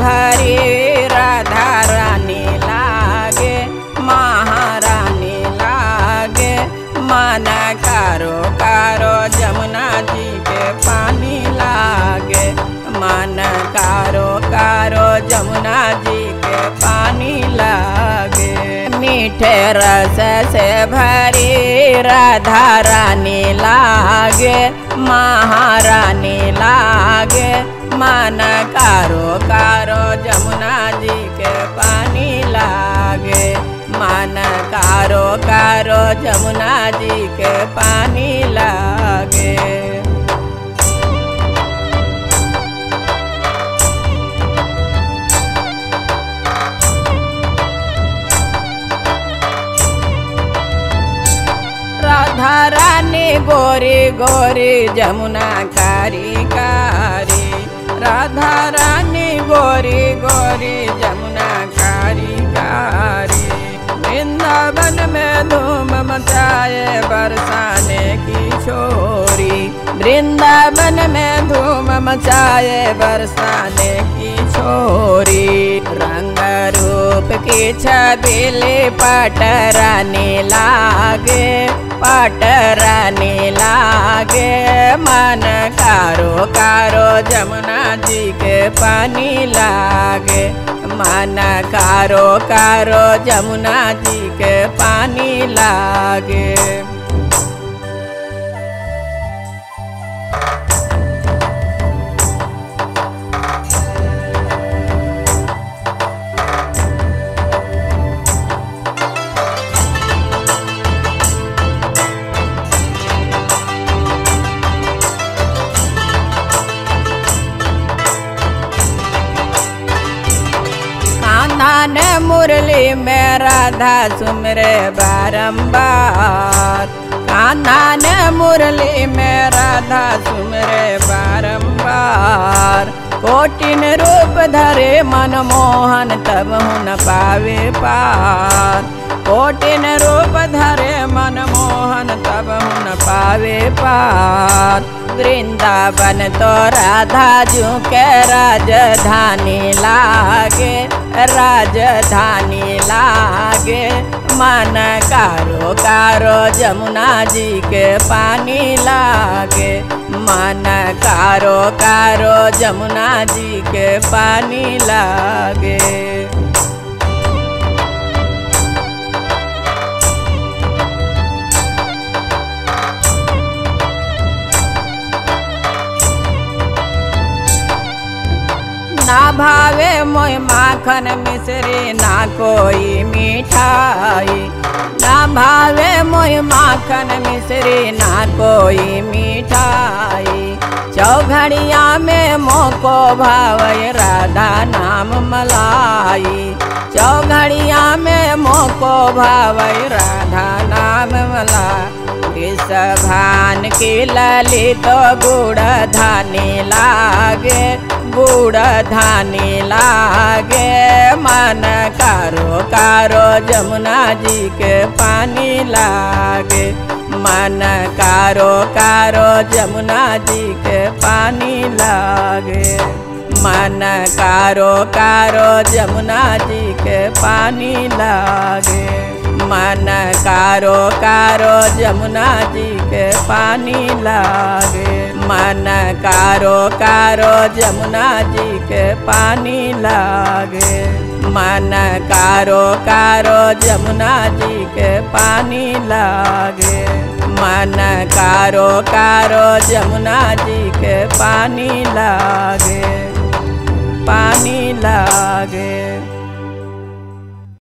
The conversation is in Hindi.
भरी राधा रानी लागे, महारानी लागे, मन कारो कारो जमुना जी के पानी लागे, मन कारो कारो जमुना जी के पानी लागे। मीठे रस से भरी राधा रानी लागे, महारानी लागे मन कारो कारो, जमुना जी के पानी लागे। मन कारो कारो, जमुना जी के पानी लागे। राधा रानी गोरी गोरी जमुना कारी कारी। राधा रानी गोरी गोरी जमुना कारी कारी वृंदावन में धूम मचाए बरसाने की छोरी। वृंदावन में धूम मचाए बरसाने की छोरी। रंग रूप की छबीली पटरानी लागे पटरानी लागे मन कारो कारो जमुना जी के पानी लागे। माना कारो कारो जमुना जी के पानी लागे। मुरली में राधा सुमरे बारंबार। कान्हान मुरली में राधा सुमरे बारंबार। कोटिन रूप धरे मनमोहन तब हुन पावे पार। कोटिन रूप धरे मनमोहन तब हुन पावे पार। वृंदावन तो राधा जू के राजधानी लागे। राजधानी लागे। मन कारो कारो, जमुना जी के पानी लागे। मन कारो कारो, जमुना जी के पानी लागे। ना भावे, मोय माखन मिश्री ना कोई मिठाई। ना भावे, मोय माखन मिश्री ना कोई मिठाई। चौघड़िया में मोको भावय राधा नाम मलाई। चौघड़िया में मोको भावय राधा नाम मलाई। भान की ललित तो गुड़ धानी लागे। गुड़ धानी लागे। मन कारो कारो जमुना जी के पानी लागे। मन कारो कारो जमुना जी के पानी लागे। मन कारो कारो जमुना जी के पानी लागे। मन कारो कारो जमुना जी के पानी लागे। मन कारो कारो जमुना जी के पानी लागे। मन कारो कारो जमुना जी के पानी लागे। मन कारो कारो जमुना जी के पानी लागे। पानी लागे।